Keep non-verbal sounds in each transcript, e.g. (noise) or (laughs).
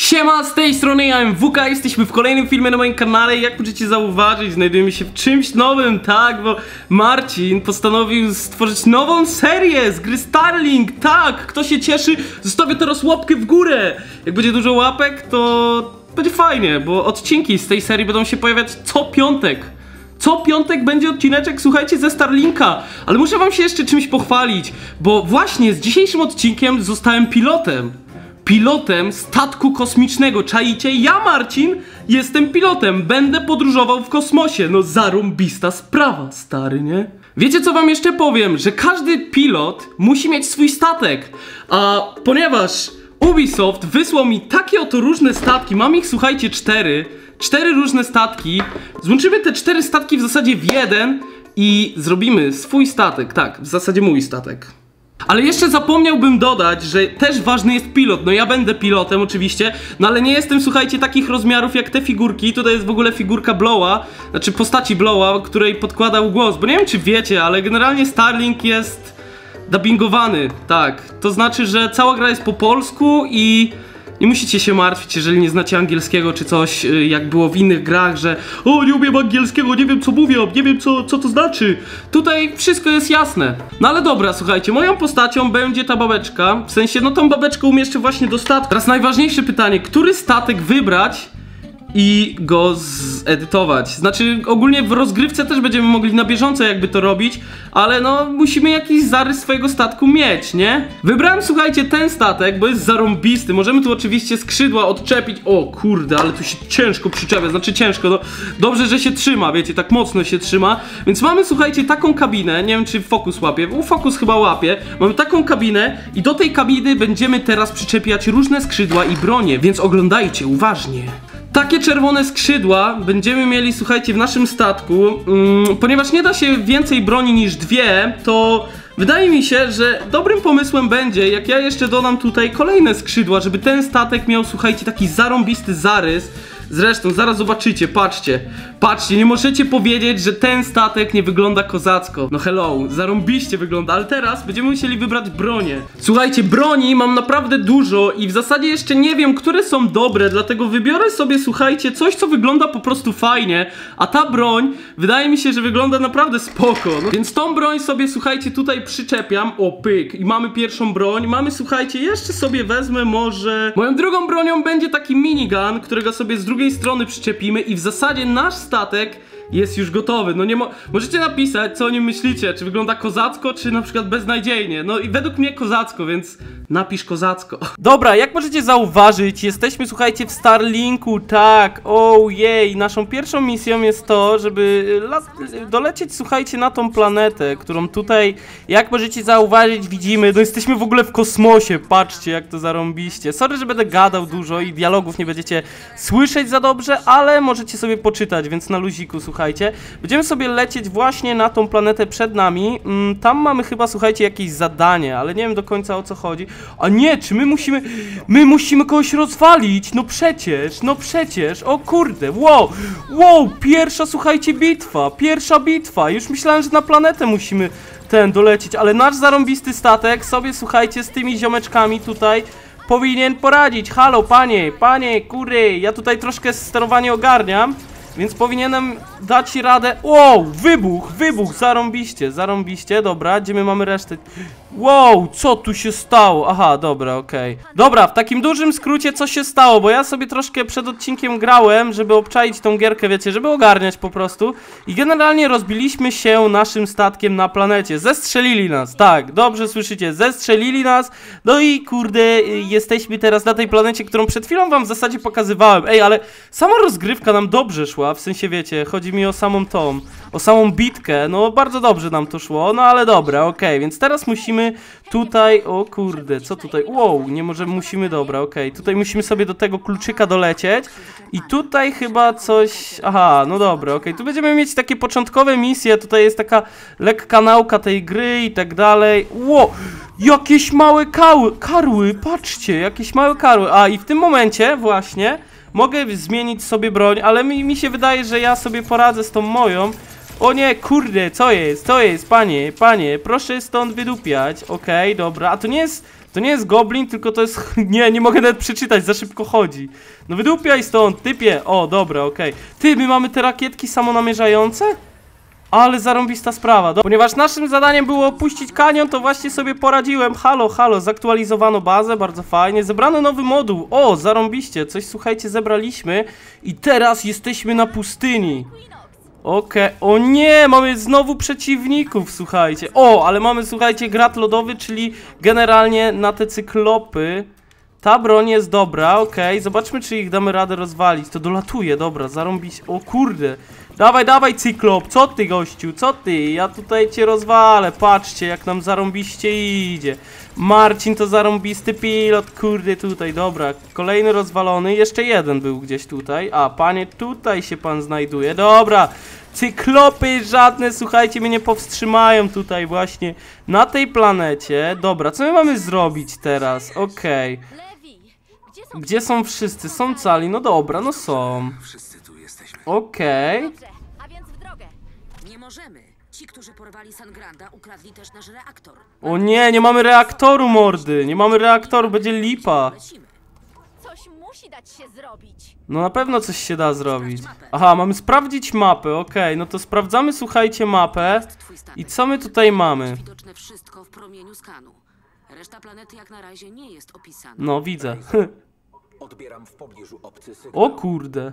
Siema, z tej strony ja MWK, jesteśmy w kolejnym filmie na moim kanale. Jak możecie zauważyć, znajdujemy się w czymś nowym, tak, bo Marcin postanowił stworzyć nową serię z gry Starlink. Tak, kto się cieszy, zostawię teraz łapkę w górę. Jak będzie dużo łapek, to będzie fajnie, bo odcinki z tej serii będą się pojawiać co piątek. Co piątek będzie odcineczek, słuchajcie, ze Starlinka. Ale muszę wam się jeszcze czymś pochwalić, bo właśnie z dzisiejszym odcinkiem zostałem pilotem. Pilotem statku kosmicznego, czaicie? Ja, Marcin, jestem pilotem, będę podróżował w kosmosie. No zarąbista sprawa, stary, nie? Wiecie co wam jeszcze powiem? Że każdy pilot musi mieć swój statek. A ponieważ Ubisoft wysłał mi takie oto różne statki, mam ich słuchajcie cztery, cztery różne statki. Złączymy te cztery statki w zasadzie w jeden i zrobimy swój statek, tak, w zasadzie mój statek. Ale jeszcze zapomniałbym dodać, że też ważny jest pilot. No ja będę pilotem oczywiście, no ale nie jestem, słuchajcie, takich rozmiarów jak te figurki. Tutaj jest w ogóle figurka Blowa, znaczy postaci Blowa, której podkładał głos. Bo nie wiem czy wiecie, ale generalnie Starlink jest dubbingowany, tak. To znaczy, że cała gra jest po polsku i nie musicie się martwić, jeżeli nie znacie angielskiego czy coś, y, jak było w innych grach, że o, nie umiem angielskiego, nie wiem co mówią, nie wiem co, co to znaczy. Tutaj wszystko jest jasne. No ale dobra, słuchajcie, moją postacią będzie ta babeczka, w sensie, no tą babeczkę umieszczę właśnie do statku. Teraz najważniejsze pytanie, który statek wybrać, i go zedytować. Znaczy, ogólnie w rozgrywce też będziemy mogli na bieżąco jakby to robić, ale no musimy jakiś zarys swojego statku mieć, nie? Wybrałem, słuchajcie, ten statek, bo jest zarąbisty. Możemy tu oczywiście skrzydła odczepić. O kurde, ale tu się ciężko przyczepia, znaczy ciężko, no dobrze, że się trzyma, wiecie, tak mocno się trzyma. Więc mamy, słuchajcie, taką kabinę, nie wiem czy fokus łapie, u fokus chyba łapie. Mamy taką kabinę i do tej kabiny będziemy teraz przyczepiać różne skrzydła i bronie, więc oglądajcie uważnie. Takie czerwone skrzydła będziemy mieli, słuchajcie, w naszym statku. Mm, ponieważ nie da się więcej broni niż dwie, to wydaje mi się, że dobrym pomysłem będzie, jak ja jeszcze dodam tutaj kolejne skrzydła, żeby ten statek miał, słuchajcie, taki zarąbisty zarys. Zresztą, zaraz zobaczycie, patrzcie. Patrzcie, nie możecie powiedzieć, że ten statek nie wygląda kozacko. No hello, zarąbiście wygląda, ale teraz będziemy musieli wybrać bronię. Słuchajcie, broni mam naprawdę dużo i w zasadzie jeszcze nie wiem, które są dobre, dlatego wybiorę sobie, słuchajcie, coś, co wygląda po prostu fajnie, a ta broń wydaje mi się, że wygląda naprawdę spoko. No, więc tą broń sobie, słuchajcie, tutaj przyczepiam. O, pyk. I mamy pierwszą broń. Mamy, słuchajcie, jeszcze sobie wezmę może... Moją drugą bronią będzie taki minigun, którego sobie z drugiej strony przyczepimy i w zasadzie nasz statek jest już gotowy. No nie mo możecie napisać, co o nim myślicie. Czy wygląda kozacko, czy na przykład beznadziejnie. No i według mnie kozacko, więc napisz kozacko. (laughs) Dobra, jak możecie zauważyć, jesteśmy, słuchajcie, w Starlinku, tak. Ojej, naszą pierwszą misją jest to, żeby dolecieć, słuchajcie, na tą planetę, którą tutaj, jak możecie zauważyć, widzimy. No jesteśmy w ogóle w kosmosie, patrzcie, jak to zarąbiście. Sorry, że będę gadał dużo i dialogów nie będziecie słyszeć za dobrze, ale możecie sobie poczytać, więc na luziku, słuchajcie słuchajcie. Będziemy sobie lecieć właśnie na tą planetę przed nami. Mm, tam mamy chyba, słuchajcie, jakieś zadanie, ale nie wiem do końca o co chodzi. A nie, czy my musimy... My musimy kogoś rozwalić? No przecież, no przecież. O kurde, wow, wow, pierwsza, słuchajcie, bitwa. Pierwsza bitwa. Już myślałem, że na planetę musimy ten dolecieć, ale nasz zarąbisty statek sobie, słuchajcie, z tymi ziomeczkami tutaj powinien poradzić. Halo, panie, panie, kury, ja tutaj troszkę sterowanie ogarniam. Więc powinienem dać radę... Wow, wybuch, wybuch, zarąbiście, zarąbiście, dobra, gdzie my mamy resztę? Wow, co tu się stało? Aha, dobra, okej. Okay. Dobra, w takim dużym skrócie co się stało, bo ja sobie troszkę przed odcinkiem grałem, żeby obczaić tą gierkę, wiecie, żeby ogarniać po prostu. I generalnie rozbiliśmy się naszym statkiem na planecie. Zestrzelili nas, tak, dobrze słyszycie, zestrzelili nas. No i kurde, jesteśmy teraz na tej planecie, którą przed chwilą wam w zasadzie pokazywałem. Ej, ale sama rozgrywka nam dobrze szła, w sensie wiecie, chodzi mi o samą tą, o samą bitkę. No bardzo dobrze nam to szło, no ale dobra, okej, okay. więc teraz musimy musimy tutaj, o kurde, co tutaj, wow, nie możemy, musimy, dobra, okej, okay. tutaj musimy sobie do tego kluczyka dolecieć. I tutaj chyba coś, aha, no dobra, okej, okay. tu będziemy mieć takie początkowe misje, tutaj jest taka lekka nauka tej gry i tak dalej, wow, jakieś małe kały, karły, patrzcie, jakieś małe karły, a i w tym momencie właśnie mogę zmienić sobie broń, ale mi, mi się wydaje, że ja sobie poradzę z tą moją, o nie, kurde, co jest, co jest, panie, panie, proszę stąd wydupiać. Okej, okay, dobra, a to nie jest To nie jest goblin, tylko to jest... (laughs) Nie, nie mogę nawet przeczytać, za szybko chodzi. No wydupiaj stąd, typie. O, dobra, okej. Ty, my mamy te rakietki samonamierzające? Ale zarąbista sprawa. Do... Ponieważ naszym zadaniem było opuścić kanion, to właśnie sobie poradziłem. Halo, halo, zaktualizowano bazę, bardzo fajnie. Zebrano nowy moduł. O, zarąbiście. Coś, słuchajcie, zebraliśmy. I teraz jesteśmy na pustyni. Okej, o nie, mamy znowu przeciwników, słuchajcie. O, ale mamy, słuchajcie, grat lodowy, czyli generalnie na te cyklopy. Ta broń jest dobra, okej, zobaczmy czy ich damy radę rozwalić. To dolatuje, dobra, zarąbić. O kurde. Dawaj, dawaj, cyklop, co ty gościu, co ty? Ja tutaj cię rozwalę, patrzcie jak nam zarąbiście idzie. Marcin to zarąbisty pilot, kurde tutaj, dobra. Kolejny rozwalony, jeszcze jeden był gdzieś tutaj. A, panie, tutaj się pan znajduje, dobra. Cyklopy żadne, słuchajcie, mnie nie powstrzymają tutaj właśnie na tej planecie. Dobra, co my mamy zrobić teraz? Okej. Są Gdzie są wszyscy? Są cali? No dobra, no są. Wszyscy Okej. Dobrze, a więc w drogę. Nie możemy. Ci, którzy porwali Sangranda, ukradli też nasz reaktor. O nie, nie mamy reaktoru, mordy. Nie mamy reaktoru, będzie lipa. Lecimy. Coś musi dać się zrobić. No na pewno coś się da zrobić. Aha, mamy sprawdzić mapę, okej. No to sprawdzamy, słuchajcie, mapę. Twój statek. I co my tutaj mamy? Widoczne wszystko w promieniu skanu. Reszta planety jak na razie nie jest opisana. No, widzę. Odbieram w pobliżu obcy sygnał. O kurde.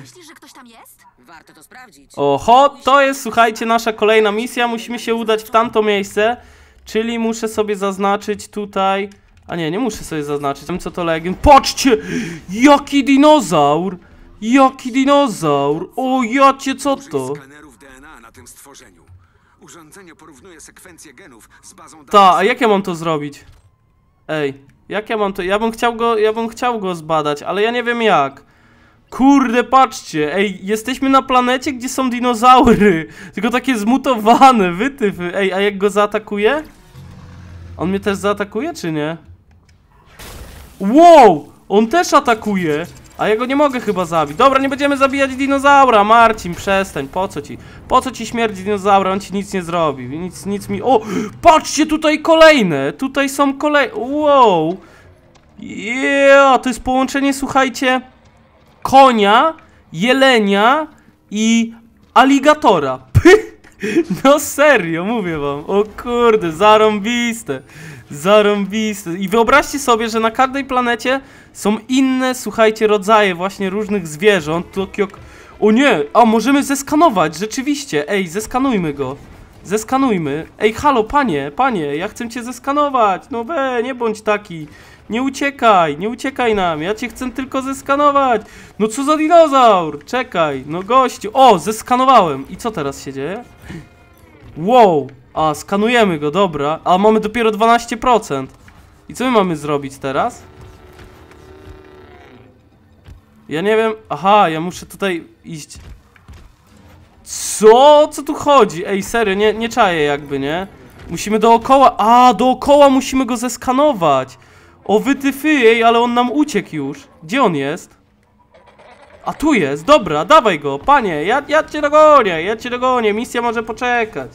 Myślisz, że ktoś tam jest? Warto to sprawdzić. Oho, to jest, słuchajcie, nasza kolejna misja. Musimy się udać w tamto miejsce. Czyli muszę sobie zaznaczyć tutaj... A nie, nie muszę sobie zaznaczyć. Wiem co to Legion. Patrzcie! Jaki dinozaur! Jaki dinozaur! O, jacie, co to? skanerów DNA na tym stworzeniu. Urządzenie porównuje sekwencję genów z bazą Ta, a jak ja mam to zrobić? Ej, jak ja mam to... Ja bym chciał go, ja bym chciał go zbadać, ale ja nie wiem jak. Kurde, patrzcie, ej, jesteśmy na planecie, gdzie są dinozaury. (laughs) Tylko takie zmutowane, wytyfy. Ej, a jak go zaatakuję? On mnie też zaatakuje, czy nie? Wow! On też atakuje! A ja go nie mogę chyba zabić. Dobra, nie będziemy zabijać dinozaura. Marcin, przestań. Po co ci? Po co ci śmierć dinozaura? On ci nic nie zrobi. Nic, nic mi... O! Patrzcie, tutaj kolejne! Tutaj są kolejne... Wow! Yeah! To jest połączenie, słuchajcie, konia, jelenia i aligatora. No serio, mówię wam. O kurde, zarąbiste. Zarąbiste. I wyobraźcie sobie, że na każdej planecie są inne, słuchajcie, rodzaje właśnie różnych zwierząt. Jak... O nie, a możemy zeskanować, rzeczywiście. Ej, zeskanujmy go. Zeskanujmy. Ej, halo, panie, panie, ja chcę cię zeskanować. No we, nie bądź taki. Nie uciekaj, nie uciekaj nam. Ja cię chcę tylko zeskanować. No co za dinozaur? Czekaj, no gościu. O, zeskanowałem. I co teraz się dzieje? Wow. A, skanujemy go, dobra. A mamy dopiero 12%. I co my mamy zrobić teraz? Ja nie wiem. Aha, ja muszę tutaj iść. Co? Co tu chodzi? Ej, serio, nie, nie czaję jakby, nie? Musimy dookoła... A, dookoła musimy go zeskanować. O, wytyfy, ale on nam uciekł już. Gdzie on jest? A tu jest, dobra, dawaj go, panie, ja, ja cię dogonię, ja cię dogonię, misja może poczekać.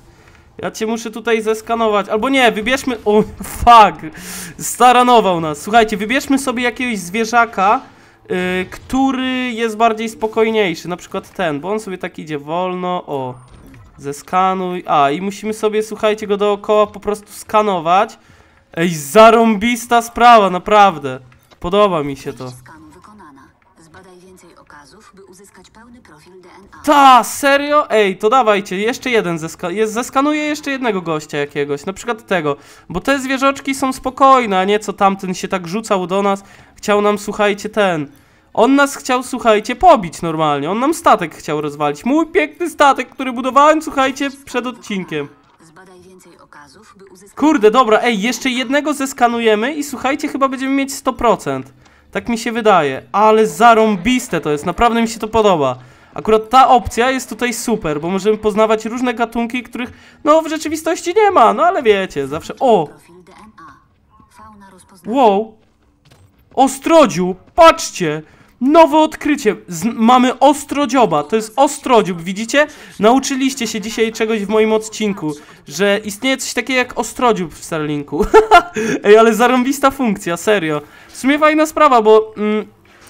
Ja cię muszę tutaj zeskanować, albo nie, wybierzmy, o (laughs) fuck, staranował nas. Słuchajcie, wybierzmy sobie jakiegoś zwierzaka, y, który jest bardziej spokojniejszy, na przykład ten, bo on sobie tak idzie wolno, o, zeskanuj, a i musimy sobie, słuchajcie, go dookoła po prostu skanować. Ej, zarąbista sprawa, naprawdę. Podoba mi się to. Ta, serio? Ej, to dawajcie, jeszcze jeden zeska jest, zeskanuję jeszcze jednego gościa jakiegoś, na przykład tego, bo te zwierzoczki są spokojne, a nie co tamten się tak rzucał do nas, chciał nam, słuchajcie, ten, on nas chciał, słuchajcie, pobić normalnie, on nam statek chciał rozwalić, mój piękny statek, który budowałem, słuchajcie, przed odcinkiem. Kurde, dobra, ej, jeszcze jednego zeskanujemy i słuchajcie, chyba będziemy mieć 100%. Tak mi się wydaje, ale zarąbiste to jest, naprawdę mi się to podoba. Akurat ta opcja jest tutaj super, bo możemy poznawać różne gatunki, których no w rzeczywistości nie ma, no ale wiecie, zawsze... O! Wow! Ostrodziu, patrzcie! Nowe odkrycie. Z, mamy ostrodzioba. To jest ostrodziób, widzicie? Nauczyliście się dzisiaj czegoś w moim odcinku, że istnieje coś takiego jak ostrodziób w Starlinku. (laughs) Ej, ale zarąbista funkcja, serio. W sumie fajna sprawa, bo mm,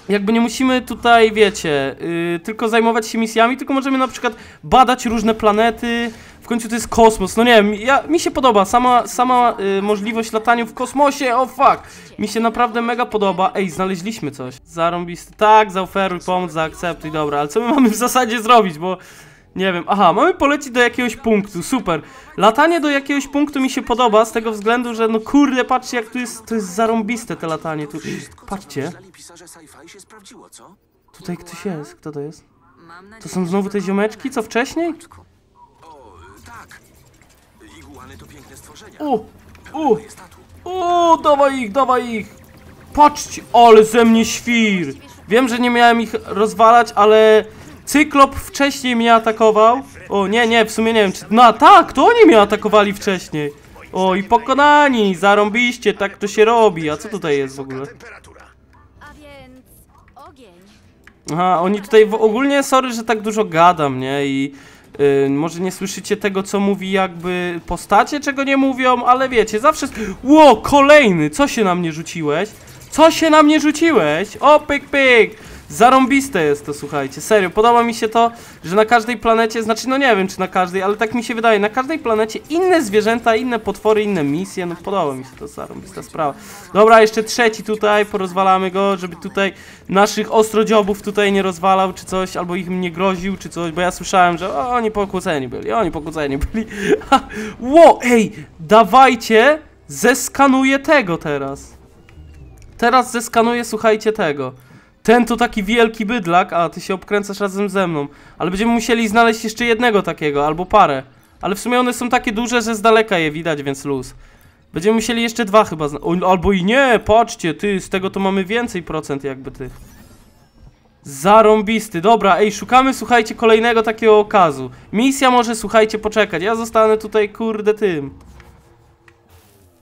jakby nie musimy tutaj, wiecie, yy, tylko zajmować się misjami, tylko możemy na przykład badać różne planety. W końcu to jest kosmos. No nie wiem, ja, mi się podoba. Sama, sama y, możliwość latania w kosmosie, o fuck. Mi się naprawdę mega podoba. Ej, znaleźliśmy coś. Zarąbisty. Tak, zaoferuj pomoc, zaakceptuj, dobra. Ale co my mamy w zasadzie zrobić, bo... Nie wiem, aha, mamy polecić do jakiegoś punktu, super. Latanie do jakiegoś punktu mi się podoba z tego względu, że no kurde, patrzcie jak tu jest, to jest zarąbiste te latanie tu. Patrzcie, tutaj ktoś jest, kto to jest? To są znowu te ziomeczki, co wcześniej? O, tak. Tatu. u, dawaj ich, dawaj ich. Patrzcie, ale ze mnie świr. Wiem, że nie miałem ich rozwalać, ale Cyklop wcześniej mnie atakował. O, nie, nie, w sumie nie wiem, czy... No tak, to oni mnie atakowali wcześniej. O, i pokonani, zarąbiście, tak to się robi. A co tutaj jest w ogóle? Aha, oni tutaj w, ogólnie, sorry, że tak dużo gadam, nie? I y, może nie słyszycie tego, co mówi jakby postacie, czego nie mówią, ale wiecie, zawsze... Ło, kolejny! Co się na mnie rzuciłeś? Co się na mnie rzuciłeś? O, pyk, pyk! Zarąbiste jest to, słuchajcie, serio, podoba mi się to, że na każdej planecie, znaczy no nie wiem czy na każdej, ale tak mi się wydaje, na każdej planecie inne zwierzęta, inne potwory, inne misje, no podoba mi się to, zarąbista sprawa. Dobra, jeszcze trzeci tutaj, porozwalamy go, żeby tutaj naszych ostrodziobów tutaj nie rozwalał czy coś, albo ich nie groził czy coś, bo ja słyszałem, że o, oni pokłóceni byli, oni pokłóceni (laughs) byli. Ło, ej, dawajcie, zeskanuję tego teraz. Teraz zeskanuję, słuchajcie, tego. Ten to taki wielki bydlak, a ty się obkręcasz razem ze mną. Ale będziemy musieli znaleźć jeszcze jednego takiego, albo parę. Ale w sumie one są takie duże, że z daleka je widać, więc luz. Będziemy musieli jeszcze dwa chyba o, Albo i nie, patrzcie, ty, z tego to mamy więcej procent jakby tych. Zarąbisty, dobra, ej, szukamy, słuchajcie, kolejnego takiego okazu. Misja może, słuchajcie, poczekać. Ja zostanę tutaj, kurde, tym.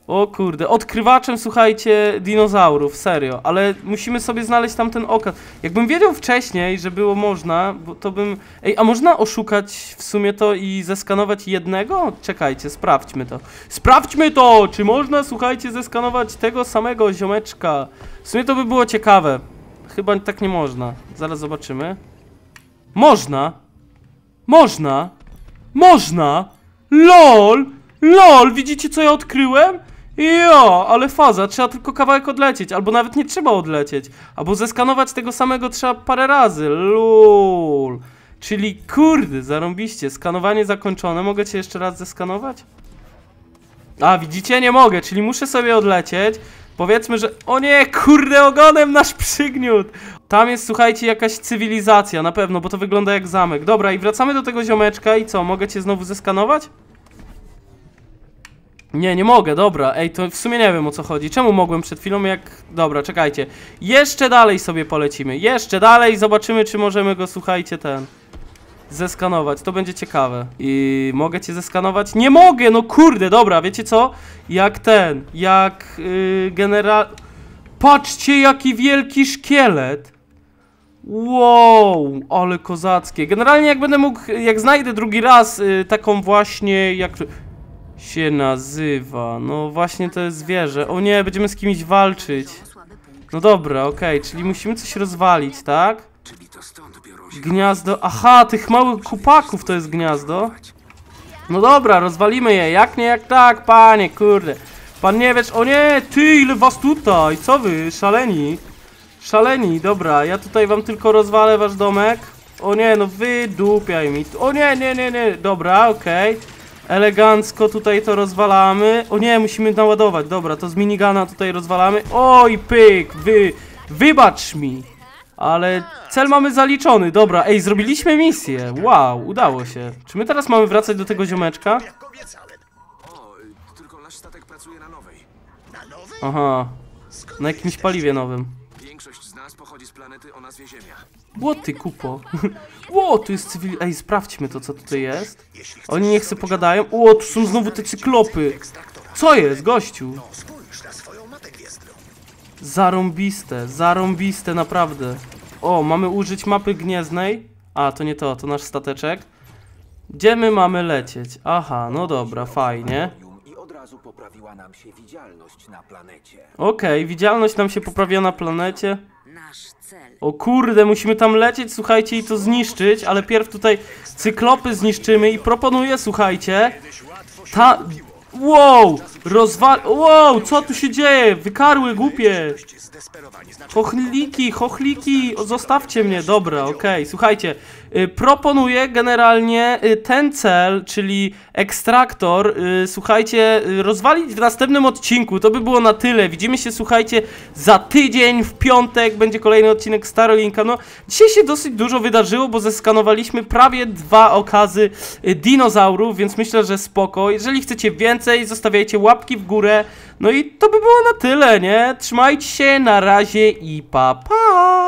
O kurde, odkrywaczem, słuchajcie, dinozaurów, serio, ale musimy sobie znaleźć tam ten okaz. Jakbym wiedział wcześniej, że było można, to bym... Ej, a można oszukać w sumie to i zeskanować jednego? Czekajcie, sprawdźmy to. Sprawdźmy to! Czy można, słuchajcie, zeskanować tego samego ziomeczka? W sumie to by było ciekawe. Chyba tak nie można. Zaraz zobaczymy. Można! Można! Można! LOL! LOL! Widzicie co ja odkryłem? Jo, ale faza, trzeba tylko kawałek odlecieć, albo nawet nie trzeba odlecieć, albo zeskanować tego samego trzeba parę razy, lul. Czyli kurde, zarąbiście, skanowanie zakończone, mogę cię jeszcze raz zeskanować? A, widzicie, nie mogę, czyli muszę sobie odlecieć, powiedzmy, że, o nie, kurde, ogonem nasz przygniót. Tam jest, słuchajcie, jakaś cywilizacja, na pewno, bo to wygląda jak zamek. Dobra, i wracamy do tego ziomeczka i co, mogę cię znowu zeskanować? Nie, nie mogę, dobra, ej, to w sumie nie wiem o co chodzi. Czemu mogłem przed chwilą, jak... Dobra, czekajcie. Jeszcze dalej sobie polecimy, jeszcze dalej, zobaczymy, czy możemy go, słuchajcie, ten... Zeskanować, to będzie ciekawe. I mogę cię zeskanować? Nie mogę, no kurde, dobra, wiecie co? Jak ten, jak yy, general... Patrzcie, jaki wielki szkielet! Wow, ale kozackie. Generalnie jak będę mógł, jak znajdę drugi raz y, taką właśnie, jak się nazywa, no właśnie to jest zwierzę. O nie, będziemy z kimś walczyć. No dobra, okej, czyli musimy coś rozwalić, tak? Gniazdo, aha, tych małych kupaków to jest gniazdo. No dobra, rozwalimy je, jak nie, jak tak, panie, kurde. Pan nie wiesz, o nie, ty, ile was tutaj, co wy, szaleni. Szaleni, dobra, ja tutaj wam tylko rozwalę wasz domek. O nie, no wydupiaj mi. O nie, nie, nie, nie, dobra, okej. Elegancko tutaj to rozwalamy. O nie, musimy naładować, dobra, to z minigana tutaj rozwalamy. Oj, pyk, wy, wybacz mi. Ale cel mamy zaliczony, dobra, ej, zrobiliśmy misję, wow, udało się. Czy my teraz mamy wracać do tego ziomeczka? Aha, na jakimś paliwie nowym. Większość z nas pochodzi z planety o nazwie Ziemia. Ło ty kupo. (laughs) Ło, tu jest cywil... Ej, sprawdźmy to, co tutaj jest. Oni nie chcą pogadają. Ło, tu są znowu te cyklopy. Co jest, gościu? Zarąbiste, zarąbiste, naprawdę. O, mamy użyć mapy gnieznej. A, to nie to, to nasz stateczek. Gdzie my mamy lecieć? Aha, no dobra, fajnie. Razu poprawiła nam się widzialność na planecie. Okej, widzialność nam się poprawia na planecie. Nasz cel. O kurde, musimy tam lecieć, słuchajcie, i to zniszczyć, ale pierw tutaj cyklopy zniszczymy i proponuję, słuchajcie, ta... Wow! Rozwal... Wow, co tu się dzieje? Wykarły głupie! Chochliki, chochliki, zostawcie mnie, dobra, okej, słuchajcie, y, proponuję generalnie y, ten cel, czyli ekstraktor, y, słuchajcie, rozwalić w następnym odcinku, to by było na tyle, widzimy się, słuchajcie, za tydzień, w piątek, będzie kolejny odcinek Starlinka, no, dzisiaj się dosyć dużo wydarzyło, bo zeskanowaliśmy prawie dwa okazy dinozaurów, więc myślę, że spoko, jeżeli chcecie więcej, zostawiajcie łapki w górę, no i to by było na tyle, nie? Trzymajcie się, na razie i pa pa!